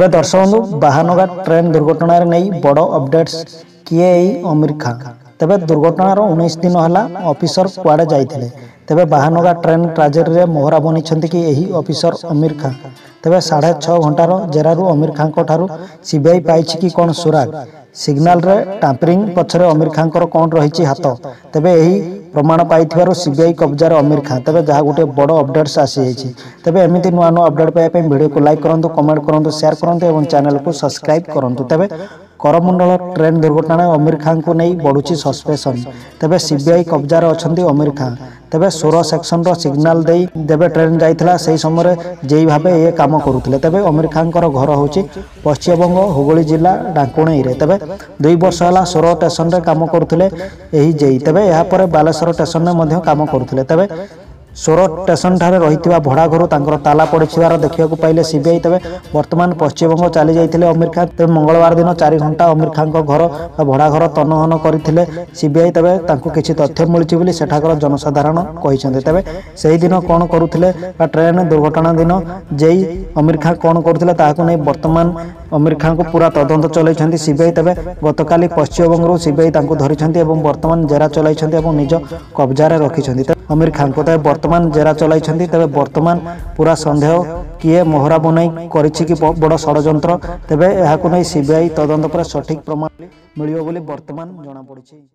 ଏବେ ଦର୍ଶକଙ୍କୁ ବାହାନଗା ଟ୍ରେନ୍ ଦୁର୍ଘଟଣାରେ ନେଇ ବଡ଼ ଅପଡେଟ୍ସ କିଏ ଏଇ ଅମିର ଖାଁ ତେବେ ଦୁର୍ଘଟଣାର ଉଣେଇଶ ଦିନ ହେଲା ଅଫିସର କୁଆଡ଼େ ଯାଇଥିଲେ ତେବେ ବାହାନଗା ଟ୍ରେନ୍ ଟ୍ରାଜେରୀରେ ମୋହରା ବନିଛନ୍ତି କି ଏହି ଅଫିସର ଅମିର ଖାଁ ତେବେ ସାଢ଼େ ଛଅ ଘଣ୍ଟାର ଜେରାରୁ ଅମିର ଖାଁଙ୍କ ଠାରୁ ସିବିଆଇ ପାଇଛି କି କ'ଣ ସୁରାଗ ସିଗ୍ନାଲରେ ଟାମ୍ପରିଂ ପଛରେ ଅମିର ଖାଁଙ୍କର କ'ଣ ରହିଛି ହାତ ତେବେ ଏହି প্রমাণ পাই সিবিআই কবজার অমির খাঁ তবে যা গোটে বড় অপডেটস আসিযাই তবে এমনি নূয় নূয় অপডেট পাওয়া ভিডিও লাইক করতু কমেন্ট করতু সেয়ার করতু এবং চ্যানেলকে সবসক্রাইব করতু তবে করমণ্ডল ট্রেন দুর্ঘটনায় অমির খাঙ্কু নেই বড়ুচি সসপেসন তবে সিবিআই কবজার অনেক অমির খাঁ তবে সোর সেকশন সিগনাল দিয়ে যেবে ট্রেন যাই সেই সময় যেইভাবে এ কাম করুলে তবে অমির খাঙ্কর ঘর হচ্ছে পশ্চিমবঙ্গ হুগলি জেলা ডাঙ্কুণইরে তবে দুই বর্ষ হল সোর স্টেসনরে কাম করুলে এই জেই তবে এরপরে বালেশ্বর ବାଲେଶ୍ୱର ଷ୍ଟେସନରେ ମଧ୍ୟ କାମ କରୁଥିଲେ ତେବେ ସୋର ଷ୍ଟେସନଠାରେ ରହିଥିବା ଭଡ଼ା ତାଙ୍କର ତାଲା ପଡ଼ିଥିବାର ଦେଖିବାକୁ ପାଇଲେ ସିବିଆଇ ତେବେ ବର୍ତ୍ତମାନ ପଶ୍ଚିମବଙ୍ଗ ଚାଲିଯାଇଥିଲେ ଅମିର ଖାନ୍ ତେବେ ମଙ୍ଗଳବାର ଦିନ ଚାରି ଘଣ୍ଟା ଅମିର ଖାଁଙ୍କ ଘର ବା ଭଡ଼ାଘର ତନହନ କରିଥିଲେ ସିବିଆଇ ତେବେ ତାଙ୍କୁ କିଛି ତଥ୍ୟ ମିଳିଛି ବୋଲି ସେଠାକାର ଜନସାଧାରଣ କହିଛନ୍ତି ତେବେ ସେହିଦିନ କ'ଣ କରୁଥିଲେ ବା ଟ୍ରେନ୍ ଦୁର୍ଘଟଣା ଦିନ ଯେଇ ଅମିର ଖାଁ କ'ଣ କରୁଥିଲେ ତାହାକୁ ନେଇ ବର୍ତ୍ତମାନ ଅମିର ଖାଁଙ୍କୁ ପୁରା ତଦନ୍ତ ଚଳାଇଛନ୍ତି ସିବିଆଇ ତେବେ ଗତକାଲି ପଶ୍ଚିମବଙ୍ଗରୁ ସିବିଆଇ ତାଙ୍କୁ ଧରିଛନ୍ତି ଏବଂ ବର୍ତ୍ତମାନ ଜେରା ଚଳାଇଛନ୍ତି ଏବଂ ନିଜ କବ୍ଜାରେ ରଖିଛନ୍ତି ଅମିର ଖାଁଙ୍କୁ ତେବେ ବର୍ତ୍ତମାନ ଜେରା ଚଳାଇଛନ୍ତି ତେବେ ବର୍ତ୍ତମାନ ପୁରା ସନ୍ଦେହ କିଏ ମୋହରା ବନାଇ କରିଛି କି ବଡ଼ ଷଡ଼ଯନ୍ତ୍ର ତେବେ ଏହାକୁ ନେଇ ସିବିଆଇ ତଦନ୍ତ ପରେ ସଠିକ୍ ପ୍ରମାଣ ମିଳିବ ବୋଲି ବର୍ତ୍ତମାନ ଜଣାପଡ଼ିଛି